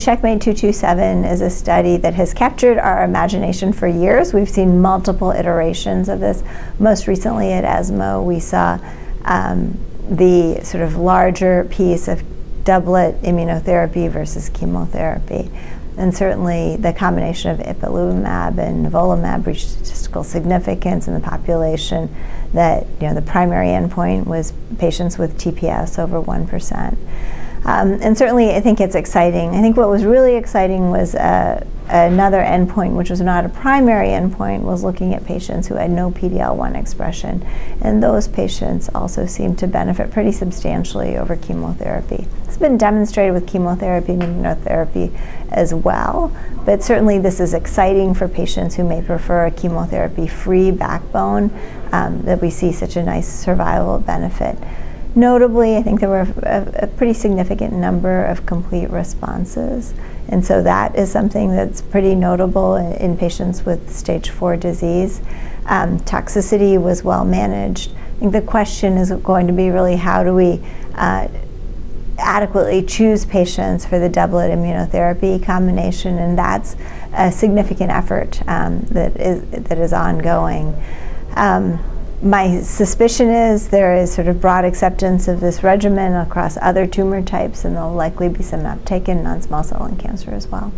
Checkmate 227 is a study that has captured our imagination for years. We've seen multiple iterations of this. Most recently at ESMO, we saw um, the sort of larger piece of doublet immunotherapy versus chemotherapy. And certainly the combination of ipilimumab and nivolumab reached statistical significance in the population that, you know, the primary endpoint was patients with TPS over 1%. Um, and certainly, I think it's exciting. I think what was really exciting was uh, another endpoint, which was not a primary endpoint, was looking at patients who had no PD-L1 expression, and those patients also seemed to benefit pretty substantially over chemotherapy. It's been demonstrated with chemotherapy and immunotherapy as well, but certainly this is exciting for patients who may prefer a chemotherapy-free backbone um, that we see such a nice survival benefit. Notably, I think there were a, a, pretty significant number of complete responses. And so that is something that's pretty notable in, in patients with stage four disease. Um, toxicity was well managed. I think the question is going to be really how do we uh, adequately choose patients for the doublet immunotherapy combination, and that's a significant effort um, that, is, that is ongoing. Um, my suspicion is there is sort of broad acceptance of this regimen across other tumor types, and there'll likely be some uptake in non-small cell lung cancer as well.